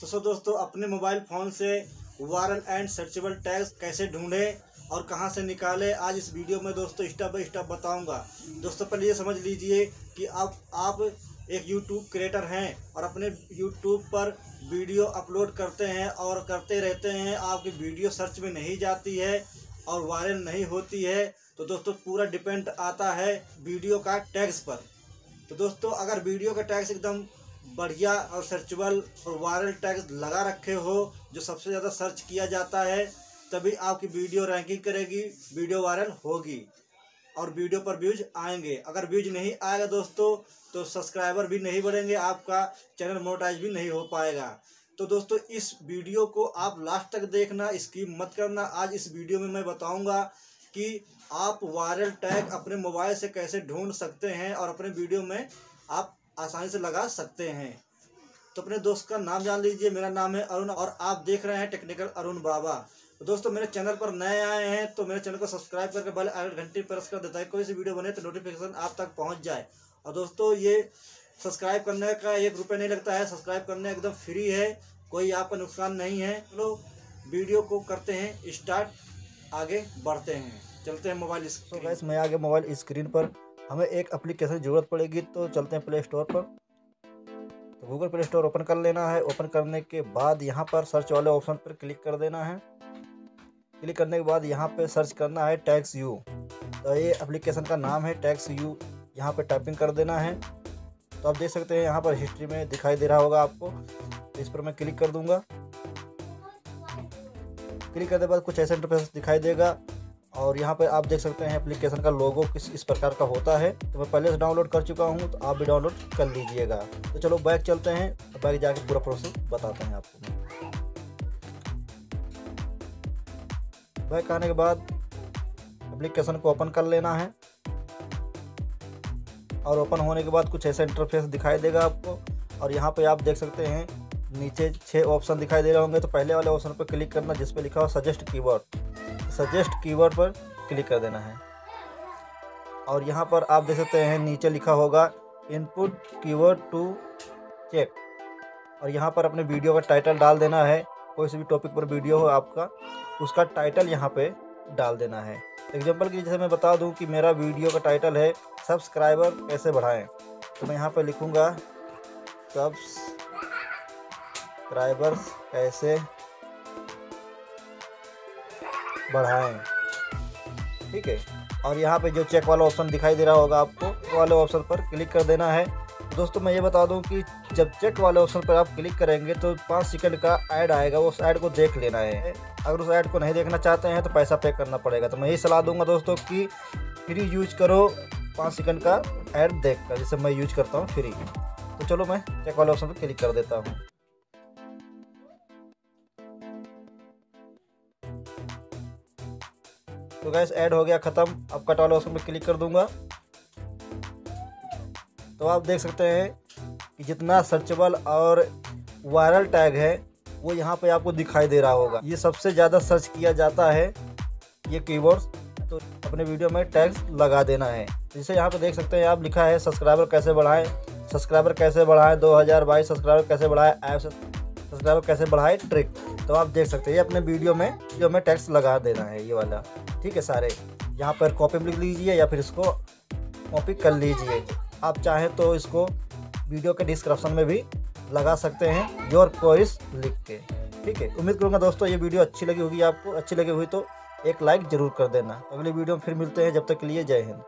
तो सो दोस्तों, अपने मोबाइल फ़ोन से वायरल एंड सर्चेबल टैग्स कैसे ढूंढें और कहाँ से निकालें, आज इस वीडियो में दोस्तों स्टेप बाई स्टेप बताऊँगा। दोस्तों, पहले ये समझ लीजिए कि आप आप एक यूट्यूब क्रिएटर हैं और अपने यूट्यूब पर वीडियो अपलोड करते हैं और करते रहते हैं, आपकी वीडियो सर्च में नहीं जाती है और वायरल नहीं होती है तो दोस्तों पूरा डिपेंड आता है वीडियो का टैग्स पर। तो दोस्तों, अगर वीडियो का टैग्स एकदम बढ़िया और सर्चेबल और वायरल टैग लगा रखे हो, जो सबसे ज़्यादा सर्च किया जाता है, तभी आपकी वीडियो रैंकिंग करेगी वीडियो वायरल होगी और वीडियो पर व्यूज़ आएँगे। अगर व्यूज़ नहीं आएगा दोस्तों तो सब्सक्राइबर भी नहीं बढ़ेंगे, आपका चैनल मोटाइज भी नहीं हो पाएगा। तो दोस्तों, इस वीडियो को आप लास्ट तक देखना स्कीप मत करना। आज इस वीडियो में मैं बताऊँगा कि आप वायरल टैग अपने मोबाइल से कैसे ढूंढ सकते हैं और अपने वीडियो में आप आसानी से लगा सकते हैं। तो अपने दोस्त का नाम जान लीजिए, मेरा नाम है अरुण और आप देख रहे हैं टेक्निकल अरुण बाबा। तो दोस्तों, मेरे चैनल पर नए आए हैं तो मेरे चैनल को सब्सक्राइब करके बेल घंटी प्रेस कर देता है, कोई सी वीडियो बने तो नोटिफिकेशन आप तक पहुँच जाए। और दोस्तों, ये सब्सक्राइब करने का एक रुपये नहीं लगता है, सब्सक्राइब करने एकदम फ्री है, कोई आपका नुकसान नहीं है। चलो, वीडियो को करते हैं स्टार्ट आगे बढ़ते हैं। चलते हैं मोबाइल तो मैं आगे मोबाइल स्क्रीन पर हमें एक एप्लीकेशन की ज़रूरत पड़ेगी तो चलते हैं प्ले स्टोर पर। तो गूगल प्ले स्टोर ओपन कर लेना है। ओपन करने के बाद यहाँ पर सर्च वाले ऑप्शन पर क्लिक कर देना है। क्लिक करने के बाद यहाँ पे सर्च करना है टैक्स यू तो ये एप्लीकेशन का नाम है टैक्स यू यहाँ पे टाइपिंग कर देना है। तो आप देख सकते हैं यहाँ पर हिस्ट्री में दिखाई दे रहा होगा आपको। इस पर मैं क्लिक कर दूँगा। क्लिक करने के बाद कुछ ऐसा इंटरफेस दिखाई देगा। और यहाँ पर आप देख सकते हैं एप्लीकेशन का लोगो किस, इस प्रकार का होता है। तो मैं पहले से डाउनलोड कर चुका हूँ तो आप भी डाउनलोड कर लीजिएगा। तो चलो बैग चलते हैं बैग जाके पूरा प्रोसेस बताते हैं आपको। बैक आने के बाद एप्लीकेशन को ओपन कर लेना है। और ओपन होने के बाद कुछ ऐसा इंटरफेस दिखाई देगा आपको। और यहाँ पे आप देख सकते हैं, नीचे छः ऑप्शन दिखाई दे रहे होंगे तो पहले वाले ऑप्शन पर क्लिक करना, जिस पे लिखा हो सजेस्ट कीवर्ड सजेस्ट कीवर्ड पर क्लिक कर देना है। और यहाँ पर आप देख सकते हैं, नीचे लिखा होगा इनपुट कीवर्ड टू चेक और यहाँ पर अपने वीडियो का टाइटल डाल देना है, कोई से भी टॉपिक पर वीडियो हो आपका, उसका टाइटल यहाँ पे डाल देना है। एग्जांपल की जैसे मैं बता दूँ कि मेरा वीडियो का टाइटल है सब्सक्राइबर कैसे बढ़ाएँ? तो मैं यहाँ पर लिखूँगा सब्सक्राइबर्स कैसे बढ़ाएँ। ठीक है? और यहाँ पे जो चेक वाला ऑप्शन दिखाई दे रहा होगा आपको वाले ऑप्शन पर क्लिक कर देना है। दोस्तों, मैं ये बता दूँ कि जब चेक वाले ऑप्शन पर आप क्लिक करेंगे तो पाँच सेकंड का ऐड आएगा उस ऐड को देख लेना है। अगर उस ऐड को नहीं देखना चाहते हैं तो पैसा पे करना पड़ेगा। तो मैं यही सलाह दूँगा दोस्तों कि फ्री यूज़ करो पाँच सेकंड का ऐड देख कर जैसे मैं यूज़ करता हूँ फ्री तो चलो मैं चेक वाले ऑप्शन पर क्लिक कर देता हूँ। तो गैस ऐड हो गया, ख़त्म। अब कट वाले ऑप्शन पर क्लिक कर दूँगा। तो आप देख सकते हैं कि जितना सर्चेबल और वायरल टैग है, वो यहाँ पे आपको दिखाई दे रहा होगा। ये सबसे ज़्यादा सर्च किया जाता है ये कीवर्ड्स तो अपने वीडियो में टैग्स लगा देना है। जिसे यहाँ पे देख सकते हैं, आप लिखा है सब्सक्राइबर कैसे बढ़ाएँ? सब्सक्राइबर कैसे बढ़ाएँ? 2022 सब्सक्राइबर कैसे बढ़ाएँ? ऐप सब्सक्राइबर कैसे बढ़ाएँ? ट्रिक तो आप देख सकते हैं, ये अपने वीडियो में वीडियो में टैक्स लगा देना है, ये वाला। ठीक है सारे? यहाँ पर कॉपी में लिख लीजिए या फिर इसको कॉपी कर लीजिए। आप चाहें तो इसको वीडियो के डिस्क्रिप्शन में भी लगा सकते हैं योर कोइस लिख के। ठीक है? उम्मीद करूँगा दोस्तों ये वीडियो अच्छी लगी होगी आपको। अच्छी लगी हुई तो एक लाइक ज़रूर कर देना। अगली वीडियो में फिर मिलते हैं। जब तक के लिए जय हिंद।